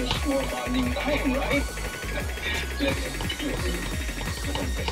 there's more bonding time, right? Let's, let's, let's confess